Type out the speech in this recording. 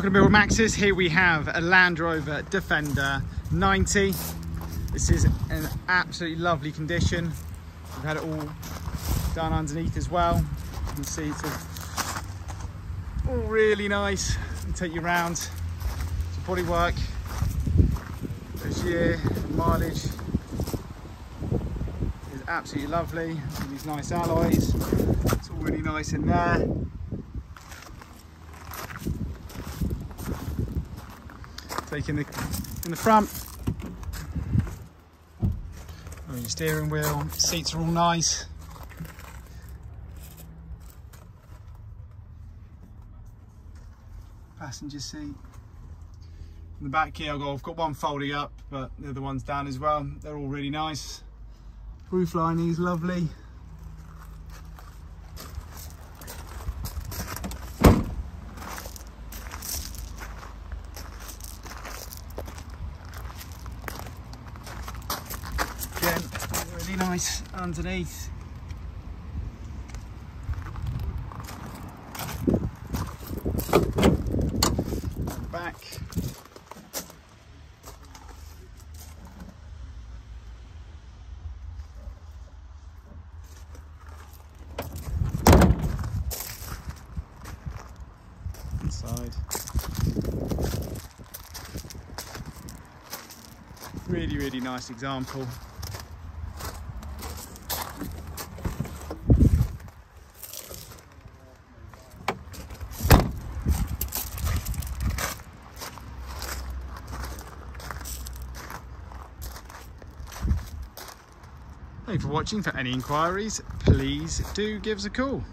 To Build Max's. Here we have a Land Rover Defender 90. This is an absolutely lovely condition. We've had it all done underneath as well. You can see it's all really nice. I'll take you around. It's a bodywork. This year, mileage is absolutely lovely. These nice alloys. It's all really nice in there. Taking the in the front. Oh, your steering wheel, seats are all nice. Passenger seat. In the back here I've got, I've got one folding up, but the other one's down as well. They're all really nice. Roof lining is lovely. Really nice underneath. Back. Inside. Really, really nice example. Thank you for watching. For any inquiries, please do give us a call.